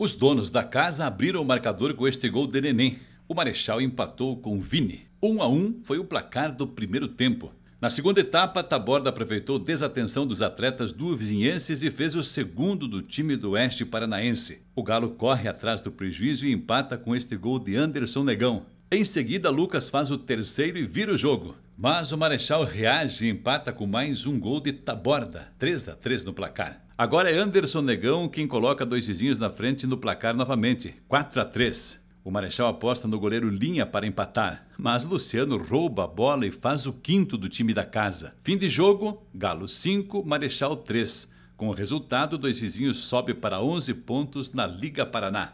Os donos da casa abriram o marcador com este gol de Neném. O Marechal empatou com Vini. 1 a 1 foi o placar do primeiro tempo. Na segunda etapa, Taborda aproveitou desatenção dos atletas do Vizinhenses e fez o segundo do time do Oeste Paranaense. O Galo corre atrás do prejuízo e empata com este gol de Anderson Negão. Em seguida, Lucas faz o terceiro e vira o jogo. Mas o Marechal reage e empata com mais um gol de Taborda, 3 a 3 no placar. Agora é Anderson Negão quem coloca dois vizinhos na frente no placar novamente, 4 a 3. O Marechal aposta no goleiro Linha para empatar, mas Luciano rouba a bola e faz o quinto do time da casa. Fim de jogo, Galo 5, Marechal 3. Com o resultado, dois vizinhos sobe para 11 pontos na Liga Paraná.